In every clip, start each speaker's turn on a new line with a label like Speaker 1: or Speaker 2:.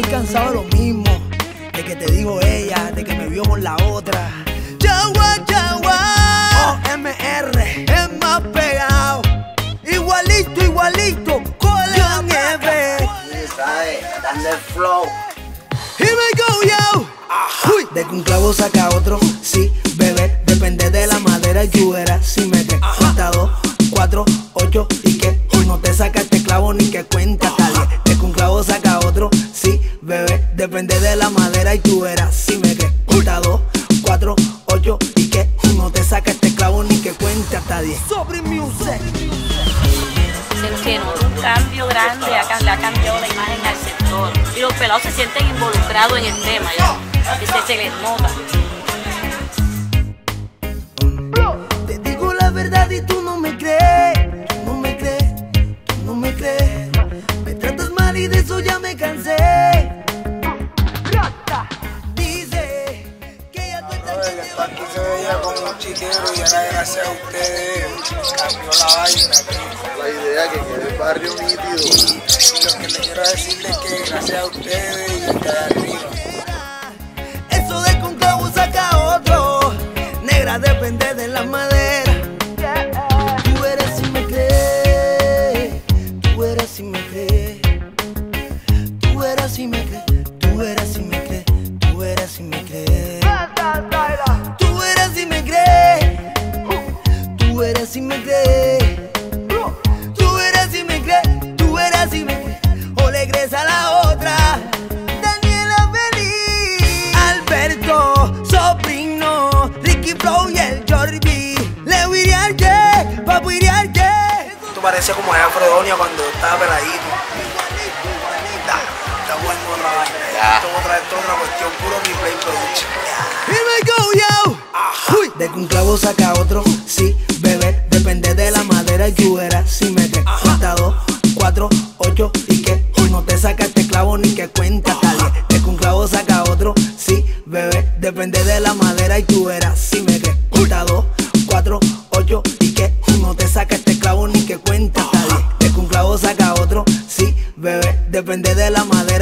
Speaker 1: estoy cansado de lo mismo. De que te dijo ella, de que me vio con la otra. Chagua, chagua. OMR es más pegado. Igualito, igualito.
Speaker 2: ¿Sabes? Dando el flow.
Speaker 1: Here we go, yo. De que un clavo saca otro, sí, bebé. Depende de la madera y tú Depende de la madera y tú verás si me que. Cuenta dos, cuatro, ocho y que. No te saca este clavo ni que cuente hasta diez. Sobre music.
Speaker 3: se, nota un cambio grande, le ha cambiado la imagen al sector. Y los pelados se sienten involucrados en el tema, ya. Y se, se les nota.
Speaker 1: Te digo la verdad y tú no me crees, tú no me crees, tú no me crees. Me tratas mal y de eso ya me cansé.
Speaker 4: Chiquero y ahora gracias a ustedes cambió la vaina.
Speaker 2: La idea que quede el barrio nítido.
Speaker 4: Y lo que le quiero decirles es que gracias a ustedes y el de arriba.
Speaker 1: Eso de que un clavo saca otro, negra depende de la madera. Tú
Speaker 4: pareces como era Fredonia cuando estaba peladito. Da, Está bueno la vaina. Esto es otra, esto es otra cuestión, puro replay production.
Speaker 1: Here we go, yo. Uy. De que un clavo saca otro, sí, bebé. Depende de la madera y tú verás si me que. Cuenta dos, cuatro, ocho y que. No te saca este clavo ni que cuenta diez. De que un clavo saca otro, sí, bebé. Depende de la madera y tú verás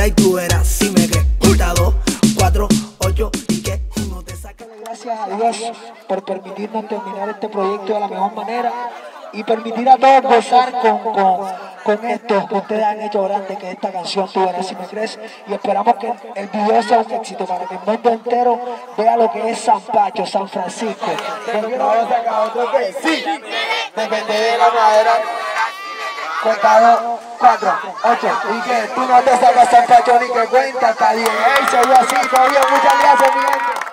Speaker 1: y tú verás si me que. Cuenta dos, cuatro, ocho y que. No te saca
Speaker 5: Gracias a Dios por permitirnos terminar este proyecto de la mejor manera y permitir a todos gozar con, con, con esto que ustedes han hecho grande, que es esta canción Tú verás si me crees. Y esperamos que el video sea un éxito para que el mundo entero vea lo que es San Pacho, San Francisco. Depende de la madera. Contado 4, 8, y que tú no te sacas ni que cuenta hasta 10. Ey, se vio así, bien, muchas gracias, mi gente.